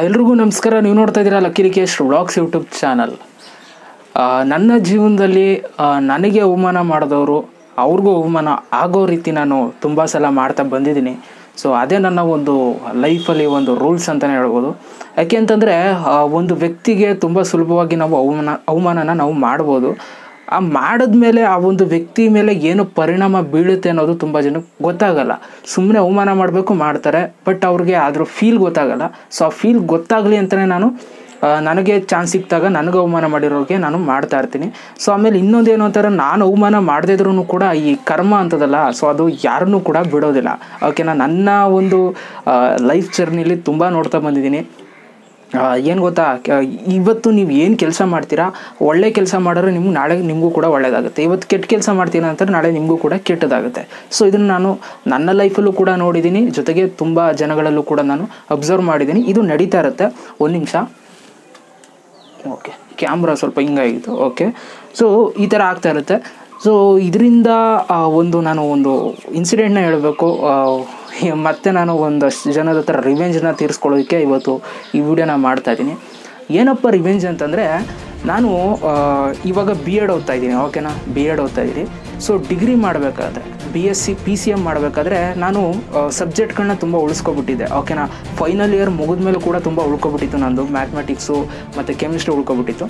ಎಲ್ರಿಗೂ ನಮಸ್ಕಾರ. ನೀವು ನೋಡ್ತಾ ಇದ್ದೀರಾ Lucky Rikesh vlogs YouTube channel. ನನ್ನ ಜೀವನದಲ್ಲಿ ನನಗೆ ಅವಮಾನ ಮಾಡಿದವರು, ಅವ್ರಿಗೂ ಅವಮಾನ ಆಗೋ ರೀತಿ ನಾನು ತುಂಬ ಸಲ ಮಾಡ್ತಾ ಬಂದಿದ್ದೀನಿ. ಸೊ ಅದೇ ನನ್ನ ಒಂದು ಲೈಫಲ್ಲಿ ಒಂದು ರೂಲ್ಸ್ ಅಂತಲೇ ಹೇಳ್ಬೋದು. ಯಾಕೆ ಅಂತಂದರೆ ಒಂದು ವ್ಯಕ್ತಿಗೆ ತುಂಬ ಸುಲಭವಾಗಿ ನಾವು ಅವಮಾನ, ಅವಮಾನನ ನಾವು ಮಾಡ್ಬೋದು. ಆ ಮಾಡಿದ್ಮೇಲೆ ಆ ಒಂದು ವ್ಯಕ್ತಿ ಮೇಲೆ ಏನು ಪರಿಣಾಮ ಬೀಳುತ್ತೆ ಅನ್ನೋದು ತುಂಬ ಜನಕ್ಕೆ ಗೊತ್ತಾಗಲ್ಲ. ಸುಮ್ಮನೆ ಅವಮಾನ ಮಾಡಬೇಕು ಮಾಡ್ತಾರೆ ಬಟ್ ಅವ್ರಿಗೆ ಅದ್ರ ಫೀಲ್ ಗೊತ್ತಾಗಲ್ಲ. ಸೊ ಆ ಫೀಲ್ ಗೊತ್ತಾಗಲಿ ಅಂತಲೇ ನಾನು ನನಗೆ ಚಾನ್ಸ್ ಸಿಕ್ಕಿದಾಗ ನನಗೆ ಅವಮಾನ ಮಾಡಿರೋರಿಗೆ ನಾನು ಮಾಡ್ತಾ ಇರ್ತೀನಿ. ಸೊ ಆಮೇಲೆ ಇನ್ನೊಂದೇನು ಅಂತಾರೆ, ನಾನು ಅವಮಾನ ಮಾಡದೇ ಇದ್ರೂ ಕೂಡ ಈ ಕರ್ಮ ಅಂತದಲ್ಲ ಸೊ ಅದು ಯಾರನ್ನೂ ಕೂಡ ಬಿಡೋದಿಲ್ಲ. ಓಕೆನಾ ನನ್ನ ಒಂದು ಲೈಫ್ ಜರ್ನಿಲಿ ತುಂಬ ನೋಡ್ತಾ ಬಂದಿದ್ದೀನಿ. ಏನು ಗೊತ್ತಾ? ಇವತ್ತು ನೀವು ಏನು ಕೆಲಸ ಮಾಡ್ತೀರಾ? ಒಳ್ಳೆ ಕೆಲಸ ಮಾಡಿದ್ರೆ ನಿಮ್ಗೆ ನಾಳೆ ನಿಮಗೂ ಕೂಡ ಒಳ್ಳೆಯದಾಗುತ್ತೆ ಇವತ್ತು ಕೆಟ್ಟ ಕೆಲಸ ಮಾಡ್ತೀರಾ ಅಂತಂದ್ರೆ ನಾಳೆ ನಿಮಗೂ ಕೂಡ ಕೆಟ್ಟದಾಗುತ್ತೆ. ಸೊ ಇದನ್ನು ನಾನು ನನ್ನ ಲೈಫಲ್ಲೂ ಕೂಡ ನೋಡಿದ್ದೀನಿ ಜೊತೆಗೆ ತುಂಬ ಜನಗಳಲ್ಲೂ ಕೂಡ ನಾನು ಅಬ್ಸರ್ವ್ ಮಾಡಿದ್ದೀನಿ ಇದು ನಡೀತಾ ಇರುತ್ತೆ. ಒಂದು ನಿಮಿಷ. ಓಕೆ ಕ್ಯಾಮ್ರಾ ಸ್ವಲ್ಪ ಹಿಂಗಾಗಿತ್ತು ಓಕೆ ಸೊ ಈ ಥರ ಆಗ್ತಾ ಇರುತ್ತೆ. ಸೊ ಇದರಿಂದ ಒಂದು ನಾನು ಒಂದು ಇನ್ಸಿಡೆಂಟ್ನ ಹೇಳಬೇಕು. ಮತ್ತೆ ನಾನು ಒಂದಷ್ಟು ಜನದ ಹತ್ರ ರಿವೆಂಜನ್ನ ತೀರಿಸ್ಕೊಳ್ಳೋದಕ್ಕೆ ಇವತ್ತು ಈ ವಿಡಿಯೋನ ಮಾಡ್ತಾ ಇದ್ದೀನಿ. ಏನಪ್ಪ ರಿವೆಂಜ್ ಅಂತಂದರೆ, ನಾನು ಇವಾಗ ಬಿ ಎಡ್ ಓದ್ತಾ ಇದ್ದೀನಿ ಓಕೆನಾ ಬಿ ಎಡ್ ಓದ್ತಾ ಇದ್ದೀನಿ. ಸೊ ಡಿಗ್ರಿ ಮಾಡಬೇಕಾದ್ರೆ B S C P C M ಮಾಡಬೇಕಾದ್ರೆ ನಾನು ಸಬ್ಜೆಕ್ಟ್ಗಳನ್ನ ತುಂಬ ಉಳಿಸ್ಕೊಬಿಟ್ಟಿದ್ದೆ ಓಕೆನಾ ಫೈನಲ್ ಇಯರ್ ಮುಗಿದ ಮೇಲೆ ಕೂಡ ತುಂಬ ಉಳ್ಕೊಬಿಟ್ಟಿತ್ತು ನಂದು ಮ್ಯಾಥಮೆಟಿಕ್ಸು ಮತ್ತು ಕೆಮಿಸ್ಟ್ರಿ ಉಳ್ಕೊಬಿಟ್ಟಿತ್ತು.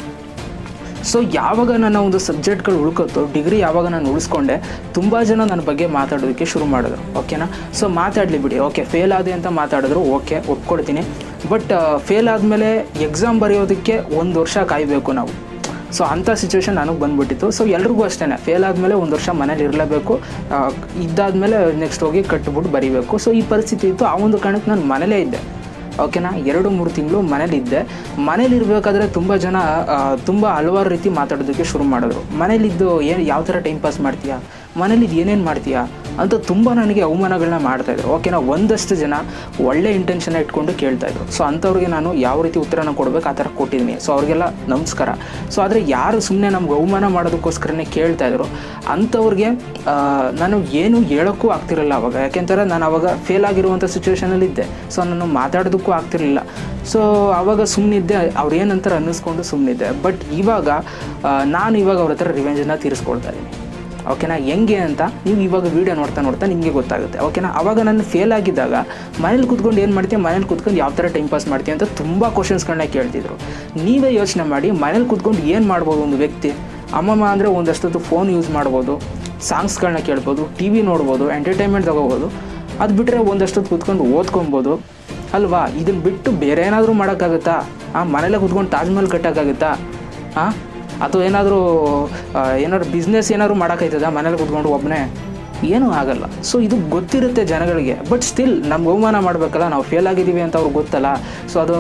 ಸೊ ಯಾವಾಗ ನನ್ನ ಒಂದು ಸಬ್ಜೆಕ್ಟ್ಗಳು ಉಳ್ಕೊತ್ತು ಡಿಗ್ರಿ ಯಾವಾಗ ನಾನು ಉಳಿಸ್ಕೊಂಡೆ, ತುಂಬ ಜನ ನನ್ನ ಬಗ್ಗೆ ಮಾತಾಡೋದಕ್ಕೆ ಶುರು ಮಾಡಿದ್ರು ಓಕೆನಾ ಸೊ ಮಾತಾಡಲಿ ಬಿಡಿ ಓಕೆ ಫೇಲ್ ಆದೆ ಅಂತ ಮಾತಾಡಿದ್ರು ಓಕೆ ಒಪ್ಕೊಳ್ತೀನಿ. ಬಟ್ ಫೇಲ್ ಆದಮೇಲೆ ಎಕ್ಸಾಮ್ ಬರೆಯೋದಕ್ಕೆ ಒಂದು ವರ್ಷ ಕಾಯಬೇಕು ನಾವು. ಸೊ ಅಂಥ ಸಿಚುವೇಶನ್ ನನಗೆ ಬಂದ್ಬಿಟ್ಟಿತ್ತು. ಸೊ ಎಲ್ರಿಗೂ ಅಷ್ಟೇ ಫೇಲ್ ಆದಮೇಲೆ ಒಂದು ವರ್ಷ ಮನೇಲಿ ಇರಲೇಬೇಕು ಇದ್ದಾದಮೇಲೆ ನೆಕ್ಸ್ಟ್ ಹೋಗಿ ಕಟ್ಬಿಟ್ಟು ಬರೀಬೇಕು. ಸೊ ಈ ಪರಿಸ್ಥಿತಿ ಇತ್ತು, ಆ ಒಂದು ಕಾರಣಕ್ಕೆ ನಾನು ಮನೇಲೇ ಇದ್ದೆ. ಓಕೆನಾ ಎರಡು ಮೂರು ತಿಂಗಳು ಮನೇಲಿದ್ದೆ. ಮನೇಲಿ ಇರಬೇಕಾದ್ರೆ ತುಂಬ ಜನ ತುಂಬ ಹಲವಾರು ರೀತಿ ಮಾತಾಡೋದಕ್ಕೆ ಶುರು ಮಾಡಿದ್ರು. ಮನೇಲಿದ್ದು ಏನು, ಯಾವ ಥರ ಟೈಮ್ ಪಾಸ್ ಮಾಡ್ತೀಯಾ? ಮನೇಲಿದ್ದು ಏನೇನು ಮಾಡ್ತೀಯಾ? ಅಂತ ತುಂಬ ನನಗೆ ಅವಮಾನಗಳನ್ನ ಮಾಡ್ತಾಯಿದ್ರು ಓಕೆನಾ ಒಂದಷ್ಟು ಜನ ಒಳ್ಳೆ ಇಂಟೆನ್ಷನ್ ಇಟ್ಕೊಂಡು ಕೇಳ್ತಾಯಿದ್ರು ಸೊ ಅಂಥವ್ರಿಗೆ ನಾನು ಯಾವ ರೀತಿ ಉತ್ತರನ ಕೊಡ್ಬೇಕು ಆ ಥರ ಕೊಟ್ಟಿದ್ದೀನಿ ಸೊ ಅವ್ರಿಗೆಲ್ಲ ನಮಸ್ಕಾರ. ಸೊ ಆದರೆ ಯಾರು ಸುಮ್ಮನೆ ನಮ್ಗೆ ಅವಮಾನ ಮಾಡೋದಕ್ಕೋಸ್ಕರನೇ ಕೇಳ್ತಾಯಿದ್ರು ಅಂಥವ್ರಿಗೆ ಆ, ನಾನು ಏನು ಹೇಳೋಕ್ಕೂ ಆಗ್ತಿರಲಿಲ್ಲ ಅವಾಗ. ಯಾಕೆಂತಾರೆ ನಾನು ಅವಾಗ ಫೇಲ್ ಆಗಿರುವಂಥ ಸಿಚುವೇಷನಲ್ಲಿ ಇದ್ದೆ. ಸೊ ನಾನು ಮಾತಾಡೋದಕ್ಕೂ ಆಗ್ತಿರಲಿಲ್ಲ. ಸೊ ಆವಾಗ ಸುಮ್ಮನಿದ್ದೆ ಅವ್ರು ಏನಂತಾರೆ ಅನ್ನಿಸ್ಕೊಂಡು ಸುಮ್ಮನಿದ್ದೆ ಬಟ್ ಇವಾಗ ನಾನು ಇವಾಗ ಅವ್ರ ಹತ್ರ ರಿವೆಂಜನ್ನ ತೀರಿಸ್ಕೊಳ್ತಾ ಇದ್ದೀನಿ. ಓಕೆನಾ? ಹೆಂಗೆ ಅಂತ ನೀವು ಇವಾಗ ವೀಡಿಯೋ ನೋಡ್ತಾ ನೋಡ್ತಾ ನಿಮಗೆ ಗೊತ್ತಾಗುತ್ತೆ. ಓಕೆನಾ? ಅವಾಗ ನಾನು ಫೇಲ್ ಆಗಿದ್ದಾಗ ಮನೇಲಿ ಕೂತ್ಕೊಂಡು ಏನು ಮಾಡ್ತೀನಿ ಮನೇಲಿ ಕೂತ್ಕೊಂಡು ಯಾವ ಥರ ಟೈಮ್ ಪಾಸ್ ಮಾಡ್ತೀನಿ ಅಂತ ತುಂಬ ಕ್ವಶನ್ಸ್ಗಳನ್ನ ಕೇಳ್ತಿದ್ರು. ನೀವೇ ಯೋಚನೆ ಮಾಡಿ ಮನೇಲಿ ಕೂತ್ಕೊಂಡು ಏನು ಮಾಡ್ಬೋದು ಒಂದು ವ್ಯಕ್ತಿ? ಅಮ್ಮಮ್ಮ ಅಂದರೆ ಒಂದಷ್ಟೊತ್ತು ಫೋನ್ ಯೂಸ್ ಮಾಡ್ಬೋದು ಸಾಂಗ್ಸ್ಗಳನ್ನ ಕೇಳ್ಬೋದು ಟಿ ವಿ ನೋಡ್ಬೋದು ಎಂಟರ್ಟೈನ್ಮೆಂಟ್ ತಗೋಬೋದು. ಅದು ಬಿಟ್ಟರೆ ಒಂದಷ್ಟೊತ್ತು ಕೂತ್ಕೊಂಡು ಓದ್ಕೊಬೋದು. ಅಲ್ವಾ? ಇದನ್ನು ಬಿಟ್ಟು ಬೇರೆ ಏನಾದರೂ ಮಾಡೋಕ್ಕಾಗುತ್ತಾ? ಆ ಮನೇಲೆ ಕೂತ್ಕೊಂಡು ತಾಜ್ಮಹಲ್ ಕಟ್ಟೋಕ್ಕಾಗುತ್ತಾ? ಹಾಂ ಅಥವಾ ಏನಾದರೂ ಏನಾದ್ರು ಬಿಸ್ನೆಸ್ ಏನಾದ್ರು ಮಾಡೋಕ್ಕಾಯ್ತದ ಮನೇಲಿ ಕುತ್ಕೊಂಡು ಒಬ್ಬನೇ ಏನೂ ಆಗಲ್ಲ. ಸೊ ಇದು ಗೊತ್ತಿರುತ್ತೆ ಜನಗಳಿಗೆ. ಬಟ್ ಸ್ಟಿಲ್ ನಮ್ಗೆ ಅವಮಾನ ಮಾಡಬೇಕಲ್ಲ, ನಾವು ಫೇಲ್ ಆಗಿದ್ದೀವಿ ಅಂತ ಅವ್ರಿಗೆ ಗೊತ್ತಲ್ಲ. ಸೊ ಅದು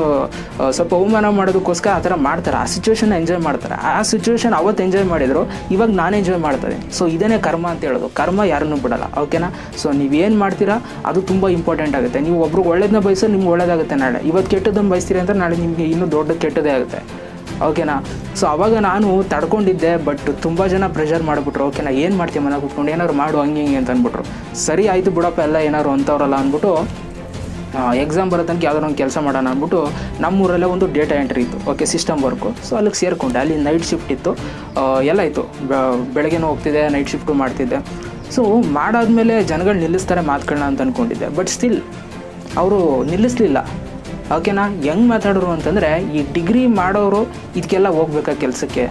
ಸ್ವಲ್ಪ ಅವಮಾನ ಮಾಡೋದಕ್ಕೋಸ್ಕರ ಆ ಥರ ಮಾಡ್ತಾರೆ. ಆ ಸಿಚುವೇಶನ್ ಎಂಜಾಯ್ ಮಾಡ್ತಾರೆ. ಆ ಸಿಚುವೇಶನ್ ಅವತ್ತು ಎಂಜಾಯ್ ಮಾಡಿದ್ರು, ಇವಾಗ ನಾನು ಎಂಜಾಯ್ ಮಾಡ್ತಾರೆ ಸೊ ಇದೇನೇ ಕರ್ಮ ಅಂತ ಹೇಳೋದು. ಕರ್ಮ ಯಾರನ್ನೂ ಬಿಡಲ್ಲ, ಓಕೆನಾ? ಸೊ ನೀವೇನು ಮಾಡ್ತೀರಾ, ಅದು ತುಂಬ ಇಂಪಾರ್ಟೆಂಟ್ ಆಗುತ್ತೆ. ನೀವು ಒಬ್ರಿಗೆ ಒಳ್ಳೇದನ್ನ ಬಯಸೋ ನಿಮ್ಗೆ ಒಳ್ಳೇದಾಗುತ್ತೆ ನಾಳೆ. ಇವತ್ತು ಕೆಟ್ಟದನ್ನು ಬಯಸ್ತೀರಿ ಅಂದರೆ ನಾಳೆ ನಿಮಗೆ ಇನ್ನೂ ದೊಡ್ಡ ಕೆಟ್ಟದೇ ಆಗುತ್ತೆ. ಓಕೆನಾ? ಸೊ ಅವಾಗ ನಾನು ತಡ್ಕೊಂಡಿದ್ದೆ ಬಟ್ ತುಂಬ ಜನ ಪ್ರೆಷರ್ ಮಾಡಿಬಿಟ್ರು. ಓಕೆನಾ, ಏನು ಮಾಡ್ತೀವಿ ಮನೆ ಕೂತ್ಕೊಂಡು? ಏನಾದ್ರು ಮಾಡು, ಹಂಗೆ, ಹಿಂಗೆ ಅಂತ ಅಂದ್ಬಿಟ್ರು. ಸರಿ ಆಯಿತು ಬಿಡಪ್ಪ, ಎಲ್ಲ ಏನಾದ್ರು ಅಂತವ್ರಲ್ಲ ಅಂದ್ಬಿಟ್ಟು ಎಕ್ಸಾಮ್ ಬರೋ ತನಕ ಯಾವ್ದಾರು ಒಂದು ಕೆಲಸ ಮಾಡೋಣ ಅಂದ್ಬಿಟ್ಟು ನಮ್ಮೂರಲ್ಲೇ ಒಂದು ಡೇಟಾ ಎಂಟ್ರಿ ಇತ್ತು. ಓಕೆ ಸಿಸ್ಟಮ್ ವರ್ಕು ಸೊ ಅಲ್ಲಿಗೆ ಸೇರಿಕೊಂಡೆ. ಅಲ್ಲಿ ನೈಟ್ ಶಿಫ್ಟ್ ಇತ್ತು. ಎಲ್ಲ ಇತ್ತು ಬೆಳಗ್ಗೆನೂ ಹೋಗ್ತಿದ್ದೆ ನೈಟ್ ಶಿಫ್ಟು ಮಾಡ್ತಿದ್ದೆ. ಸೊ ಮಾಡಾದ್ಮೇಲೆ ಜನಗಳು ನಿಲ್ಲಿಸ್ತಾರೆ ಮಾತುಗಳನ್ನ ಅಂತ ಅಂದ್ಕೊಂಡಿದ್ದೆ ಬಟ್ ಸ್ಟಿಲ್ ಅವರು ನಿಲ್ಲಿಸಲಿಲ್ಲ. ಓಕೆನಾ ಹೆಂಗೆ ಮಾತಾಡೋರು ಅಂತಂದರೆ, ಈ ಡಿಗ್ರಿ ಮಾಡೋರು ಇದಕ್ಕೆಲ್ಲ ಹೋಗ್ಬೇಕಾ ಕೆಲಸಕ್ಕೆ?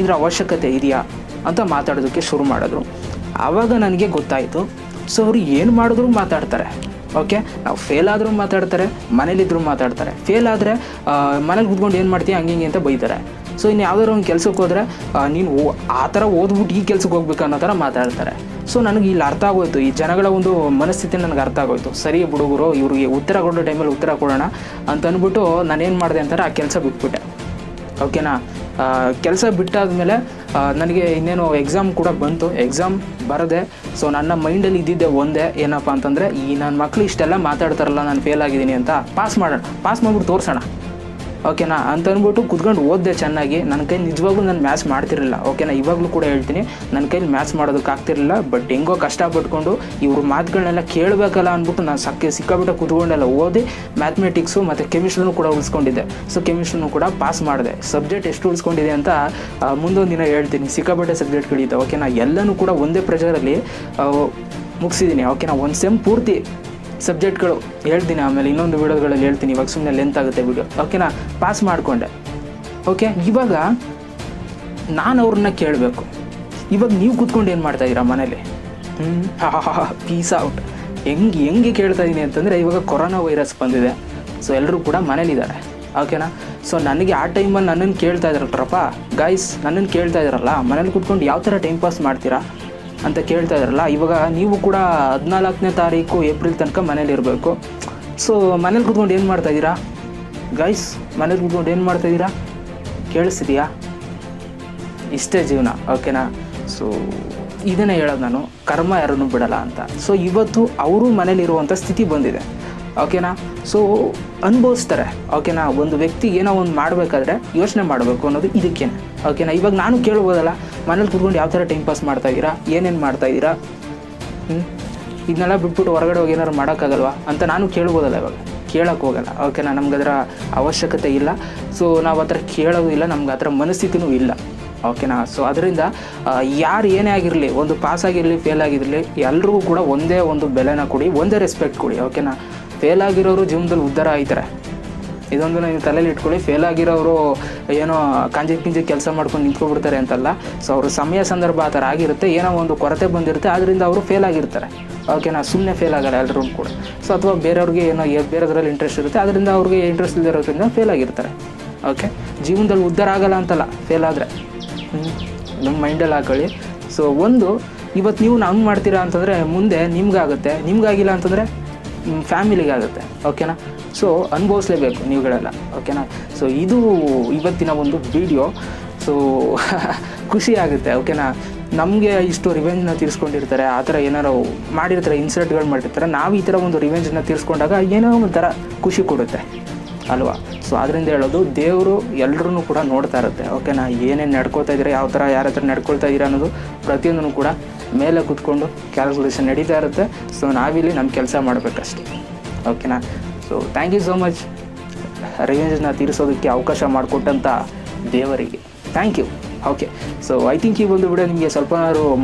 ಇದರ ಅವಶ್ಯಕತೆ ಇದೆಯಾ? ಅಂತ ಮಾತಾಡೋದಕ್ಕೆ ಶುರು ಮಾಡಿದ್ರು. ಆವಾಗ ನನಗೆ ಗೊತ್ತಾಯಿತು. ಸೊ ಅವರು ಏನು ಮಾಡಿದ್ರು ಮಾತಾಡ್ತಾರೆ. ಓಕೆ, ನಾವು ಫೇಲ್ ಆದರೂ ಮಾತಾಡ್ತಾರೆ ಮನೇಲಿದ್ದರೂ ಮಾತಾಡ್ತಾರೆ. ಫೇಲ್ ಆದರೆ ಮನೇಲಿ ಕುತ್ಕೊಂಡು ಏನು ಮಾಡ್ತೀಯ, ಹಂಗೆ ಹಿಂಗೆ ಅಂತ ಬೈತಾರೆ. ಸೊ ಇನ್ನು ಯಾವ್ದಾದ್ರು ಒಂದು ಕೆಲಸಕ್ಕೆ ಹೋದರೆ ನೀನು ಆ ಥರ ಓದ್ಬಿಟ್ಟು ಈ ಕೆಲ್ಸಕ್ಕೆ ಹೋಗ್ಬೇಕು ಅನ್ನೋ ಥರ ಮಾತಾಡ್ತಾರೆ. ಸೊ ನನಗೆ ಇಲ್ಲಿ ಅರ್ಥ ಆಗೋಯ್ತು. ಈ ಜನಗಳ ಒಂದು ಮನಸ್ಥಿತಿ ನನಗೆ ಅರ್ಥ ಆಗೋಯ್ತು. ಸರಿ ಹುಡುಗರು, ಇವ್ರಿಗೆ ಉತ್ತರ ಕೊಡೋ ಟೈಮಲ್ಲಿ ಉತ್ತರ ಕೊಡೋಣ ಅಂತ ಅಂದ್ಬಿಟ್ಟು ನಾನೇನು ಮಾಡಿದೆ ಅಂತಾರೆ, ಆ ಕೆಲಸ ಬಿಟ್ಬಿಟ್ಟೆ. ಓಕೆನಾ? ಕೆಲಸ ಬಿಟ್ಟಾದಮೇಲೆ ನನಗೆ ಇನ್ನೇನು ಎಕ್ಸಾಮ್ ಕೂಡ ಬಂತು. ಎಕ್ಸಾಮ್ ಬರದೆ ಸೊ ನನ್ನ ಮೈಂಡಲ್ಲಿ ಇದ್ದಿದ್ದೆ ಒಂದೇ, ಏನಪ್ಪ ಅಂತಂದರೆ ಈ ನನ್ನ ಮಕ್ಕಳು ಇಷ್ಟೆಲ್ಲ ಮಾತಾಡ್ತಾರಲ್ಲ, ನಾನು ಫೇಲ್ ಆಗಿದ್ದೀನಿ ಅಂತ ಪಾಸ್ ಮಾಡೋಣ. ಪಾಸ್ ಮಾಡ್ಬಿಟ್ಟು ತೋರಿಸೋಣ. ಓಕೆನಾ? ಅಂತ ಅಂದ್ಬಿಟ್ಟು ಕುತ್ಕೊಂಡು ಓದಿದೆ ಚೆನ್ನಾಗಿ. ನನ್ನ ಕೈ ನಿಜವಾಗ್ಲೂ ನಾನು ಮ್ಯಾಥ್ಸ್ ಮಾಡ್ತಿರಲಿಲ್ಲ. ಓಕೆನಾ? ಇವಾಗಲೂ ಕೂಡ ಹೇಳ್ತೀನಿ ನನ್ನ ಕೈಲಿ ಮ್ಯಾಥ್ಸ್ ಮಾಡೋದಕ್ಕೆ ಆಗ್ತಿರಲಿಲ್ಲ ಬಟ್ ಹೆಂಗೋ ಕಷ್ಟಪಟ್ಕೊಂಡು ಇವ್ರ ಮಾತುಗಳನ್ನೆಲ್ಲ ಕೇಳಬೇಕಲ್ಲ ಅಂದ್ಬಿಟ್ಟು ನಾನು ಸಕ್ಕೆ ಸಿಕ್ಕಾಬಿಟ್ಟೆ ಕುತ್ಕೊಂಡೆಲ್ಲ ಓದಿ ಮ್ಯಾಥಮೆಟಿಕ್ಸು ಮತ್ತು ಕೆಮಿಸ್ಟ್ರಿನೂ ಕೂಡ ಉಳಿಸ್ಕೊಂಡಿದ್ದೆ. ಸೊ ಕೆಮಿಸ್ಟ್ರಿನೂ ಕೂಡ ಪಾಸ್ ಮಾಡಿದೆ. ಸಬ್ಜೆಕ್ಟ್ ಎಷ್ಟು ಉಳಿಸ್ಕೊಂಡಿದೆ ಅಂತ ಮುಂದೊಂದು ದಿನ ಹೇಳ್ತೀನಿ. ಸಿಕ್ಕಾಪಟ್ಟೆ ಸಬ್ಜೆಕ್ಟ್ಗಳಿದ್ದೆ ಓಕೆನಾ? ಎಲ್ಲನೂ ಕೂಡ ಒಂದೇ ಪ್ರೆಷರಲ್ಲಿ ಮುಗಿಸಿದ್ದೀನಿ, ಓಕೆನಾ? ಒಂದು ಸೆಮ್ ಪೂರ್ತಿ ಸಬ್ಜೆಕ್ಟ್ಗಳು ಹೇಳ್ತೀನಿ ಆಮೇಲೆ ಇನ್ನೊಂದು ವಿಡಿಯೋಗಳಲ್ಲಿ ಹೇಳ್ತೀನಿ, ಇವಾಗ ಸುಮ್ಮನೆ ಲೆಂತ್ ಆಗುತ್ತೆ ವಿಡಿಯೋ ಓಕೆನಾ ಪಾಸ್ ಮಾಡಿಕೊಂಡೆ. ಓಕೆ ಇವಾಗ ನಾನು ಅವ್ರನ್ನ ಕೇಳಬೇಕು. ಇವಾಗ ನೀವು ಕೂತ್ಕೊಂಡು ಏನು ಮಾಡ್ತಾ ಇದ್ದೀರಾ ಮನೇಲಿ? ಹ್ಞೂ ಪೀಸ್ ಔಟ್ ಹೆಂಗೆ ಹೆಂಗೆ ಕೇಳ್ತಾ ಇದ್ದೀನಿ ಅಂತಂದರೆ ಇವಾಗ ಕೊರೋನಾ ವೈರಸ್ ಬಂದಿದೆ. ಸೊ ಎಲ್ಲರೂ ಕೂಡ ಮನೇಲಿದ್ದಾರೆ. ಓಕೆನಾ ಸೊ ನನಗೆ ಆ ಟೈಮಲ್ಲಿ ನನ್ನನ್ನು ಕೇಳ್ತಾ ಇದ್ರಲ್ರಪ್ಪ ಗಾಯ್ಸ್ ನನ್ನನ್ನು ಕೇಳ್ತಾ ಇದ್ರಲ್ಲ, ಮನೇಲಿ ಕೂತ್ಕೊಂಡು ಯಾವ ಥರ ಟೈಮ್ ಪಾಸ್ ಮಾಡ್ತೀರಾ? ಅಂತ ಕೇಳ್ತಾ ಇದ್ರಲ್ಲ, ಇವಾಗ ನೀವು ಕೂಡ ಹದಿನಾಲ್ಕನೇ ತಾರೀಕು ಏಪ್ರಿಲ್ ತನಕ ಮನೇಲಿರಬೇಕು ಸೊ ಮನೇಲಿ ಕೂತ್ಕೊಂಡು ಏನು ಮಾಡ್ತಾ ಇದ್ದೀರಾ? ಗೈಸ್ ಮನೇಲಿ ಕುತ್ಕೊಂಡು ಏನು ಮಾಡ್ತಾ ಇದ್ದೀರಾ? ಕೇಳಿಸ್ತಿದೆಯಾ? ಇಷ್ಟೇ ಜೀವನ ಓಕೆನಾ ಸೊ ಇದನ್ನೇ ಹೇಳೋದು ನಾನು, ಕರ್ಮ ಯಾರನ್ನು ಬಿಡಲ್ಲ ಅಂತ. ಸೊ ಇವತ್ತು ಅವರು ಮನೇಲಿರುವಂಥ ಸ್ಥಿತಿ ಬಂದಿದೆ. ಓಕೆನಾ ಸೊ ಅನುಭವಿಸ್ತಾರೆ. ಓಕೆನಾ ಒಂದು ವ್ಯಕ್ತಿ ಏನೋ ಒಂದು ಮಾಡಬೇಕಾದ್ರೆ ಯೋಚನೆ ಮಾಡಬೇಕು ಅನ್ನೋದು ಇದಕ್ಕೇನೆ. ಓಕೆನಾ ಇವಾಗ ನಾನು ಕೇಳ್ಬೋದಲ್ಲ, ಮನೇಲಿ ಕುತ್ಕೊಂಡು ಯಾವ ಥರ ಟೈಮ್ ಪಾಸ್ ಮಾಡ್ತಾ ಇದ್ದೀರಾ? ಏನೇನು ಮಾಡ್ತಾ ಇದ್ದೀರಾ? ಹ್ಞೂ ಇದನ್ನೆಲ್ಲ ಬಿಟ್ಬಿಟ್ಟು ಹೊರಗಡೆ ಹೋಗಿ ಏನಾದ್ರು ಮಾಡೋಕ್ಕಾಗಲ್ವಾ? ಅಂತ ನಾನು ಕೇಳ್ಬೋದಲ್ಲ ಇವಾಗ. ಕೇಳಕ್ಕೆ ಹೋಗಲ್ಲ. ಓಕೆನಾ ನಮ್ಗೆ ಅದರ ಅವಶ್ಯಕತೆ ಇಲ್ಲ. ಸೊ ನಾವು ಆ ಥರ ಕೇಳೋದು ಇಲ್ಲ. ನಮ್ಗೆ ಆ ಥರ ಮನಸ್ಥಿತಿನೂ ಇಲ್ಲ. ಓಕೆನಾ ಸೊ ಅದರಿಂದ ಯಾರು ಏನೇ ಆಗಿರಲಿ, ಒಂದು ಪಾಸ್ ಆಗಿರಲಿ ಫೇಲ್ ಆಗಿರಲಿ, ಎಲ್ರಿಗೂ ಕೂಡ ಒಂದೇ ಒಂದು ಬೆಲೆನ ಕೊಡಿ, ಒಂದೇ ರೆಸ್ಪೆಕ್ಟ್ ಕೊಡಿ. ಓಕೆನಾ ಫೇಲ್ ಆಗಿರೋರು ಜೀವನದಲ್ಲಿ ಉದ್ಧಾರ ಆಯ್ತಾರೆ. ಇದೊಂದು ನೀವು ತಲೆಯಲ್ಲಿ ಇಟ್ಕೊಳ್ಳಿ ಫೇಲ್ ಆಗಿರೋರು ಏನೋ ಕಾಂಜಿ ಕಿಂಜಿ ಕೆಲಸ ಮಾಡ್ಕೊಂಡು ನಿಂತ್ಕೊಬಿಡ್ತಾರೆ ಅಂತಲ್ಲ. ಸೊ ಅವರು ಸಮಯ ಸಂದರ್ಭ ಆ ಥರ ಆಗಿರುತ್ತೆ, ಏನೋ ಒಂದು ಕೊರತೆ ಬಂದಿರುತ್ತೆ ಅದರಿಂದ ಅವರು ಫೇಲ್ ಆಗಿರ್ತಾರೆ. ಓಕೆನಾ ಸುಮ್ಮನೆ ಫೇಲ್ ಆಗಲ್ಲ ಎಲ್ಲರೂ ಕೂಡ. ಸೊ ಅಥವಾ ಬೇರೆಯವ್ರಿಗೆ ಏನೋ ಬೇರೆದ್ರಲ್ಲಿ ಇಂಟ್ರೆಸ್ಟ್ ಇರುತ್ತೆ ಅದರಿಂದ ಅವ್ರಿಗೆ ಇಂಟ್ರೆಸ್ಟ್ ಇಲ್ಲದಿರೋದ್ರಿಂದ ಫೇಲ್ ಆಗಿರ್ತಾರೆ. ಓಕೆ ಜೀವನದಲ್ಲಿ ಉದ್ಧಾರ ಆಗಲ್ಲ ಅಂತಲ್ಲ ಫೇಲ್ ಆದರೆ. ನಮ್ಮ ಮೈಂಡಲ್ಲಿ ಹಾಕೊಳ್ಳಿ. ಸೊ ಒಂದು, ಇವತ್ತು ನೀವು ಹಂಗೆ ಮಾಡ್ತೀರಾ ಅಂತಂದರೆ ಮುಂದೆ ನಿಮ್ಗಾಗುತ್ತೆ. ನಿಮ್ಗಾಗಿಲ್ಲ ಅಂತಂದರೆ ಫ್ಯಾಮಿಲಿಗಾಗುತ್ತೆ, ಓಕೆನಾ? ಸೊ ಅನುಭವಿಸ್ಲೇಬೇಕು ನೀವುಗಳೆಲ್ಲ, ಓಕೆನಾ? ಸೊ ಇದು ಇವತ್ತಿನ ಒಂದು ವಿಡಿಯೋ ಸೊ ಖುಷಿ ಆಗುತ್ತೆ, ಓಕೆನಾ? ನಮಗೆ ಇಷ್ಟು ರಿವೆಂಜ್ನ ತೀರಿಸ್ಕೊಂಡಿರ್ತಾರೆ, ಆ ಥರ ಏನಾರು ಮಾಡಿರ್ತಾರೆ ಇನ್ಸಿಡೆಂಟ್ಗಳು ಮಾಡಿರ್ತಾರೆ, ನಾವು ಈ ಥರ ಒಂದು ರಿವೆಂಜ್ನ ತೀರಿಸ್ಕೊಂಡಾಗ ಏನೋ ಒಂಥರ ಖುಷಿ ಕೊಡುತ್ತೆ, ಅಲ್ವಾ? ಸೊ ಅದರಿಂದ ಹೇಳೋದು, ದೇವರು ಎಲ್ಲರೂ ಕೂಡ ನೋಡ್ತಾ ಇರುತ್ತೆ, ಓಕೆನಾ? ಏನೇನು ನಡ್ಕೊಳ್ತಾ ಇದ್ದೀರಾ, ಯಾವ ಥರ ಯಾರ ಹತ್ರ ನಡ್ಕೊಳ್ತಾ ಇದ್ದೀರಾ ಅನ್ನೋದು ಪ್ರತಿಯೊಂದನ್ನು ಕೂಡ ಮೇಲೆ ಕೂತ್ಕೊಂಡು ಕ್ಯಾಲ್ಕುಲೇಷನ್ ನಡೀತಾ ಇರುತ್ತೆ. ಸೊ ನಾವಿಲ್ಲಿ ನಮ್ಮ ಕೆಲಸ ಮಾಡಬೇಕಷ್ಟೆ. ಓಕೆನಾ so thank you so much ರಿವೆಂಜನ್ನ ತೀರಿಸೋದಕ್ಕೆ ಅವಕಾಶ ಮಾಡಿಕೊಟ್ಟಂಥ ದೇವರಿಗೆ. Thank you okay so I think ಈ ಒಂದು ವಿಡಿಯೋ ನಿಮಗೆ ಸ್ವಲ್ಪ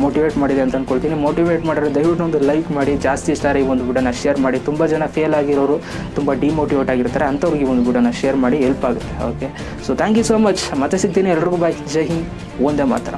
ಮೋಟಿವೇಟ್ ಮಾಡಿದೆ ಅಂತ ಅಂದ್ಕೊಳ್ತೀನಿ ಮೋಟಿವೇಟ್ ಮಾಡಿದ್ರೆ ದಯವಿಟ್ಟು ಒಂದು ಲೈಕ್ ಮಾಡಿ, ಜಾಸ್ತಿ ಸ್ಟಾರ್ ಈ ಒಂದು ವಿಡಿಯೋನ ಶೇರ್ ಮಾಡಿ. ತುಂಬ ಜನ ಫೇಲ್ ಆಗಿರೋರು ತುಂಬ ಡಿಮೋಟಿವೇಟ್ ಆಗಿರ್ತಾರೆ. ಅಂಥವ್ರಿಗೆ ಒಂದು ವಿಡಿಯೋನ ಶೇರ್ ಮಾಡಿ ಹೆಲ್ಪ್ ಆಗುತ್ತೆ. Okay so thank you so much ಮತ್ತೆ ಸಿಗ್ತೀನಿ. ಎಲ್ರಿಗೂ ಬಾಯ್ ಜೈ ಹಿಂದ್. ಒಂದೇ ಮಾತ್ರ.